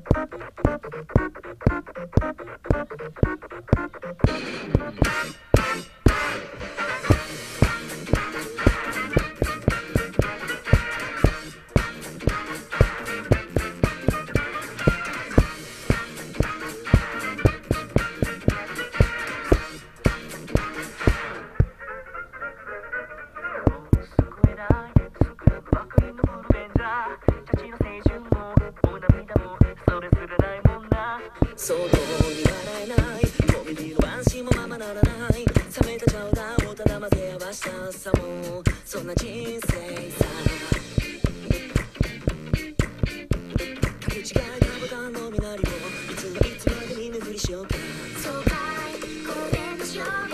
Thank you. 衝動にわえないコメディの晩心もままならない冷めた冗談をただ混ぜ合わしたさもそんな人生さ竹内がガボタンの身なりをい。つはいつまで見ぬふりしようかしよう。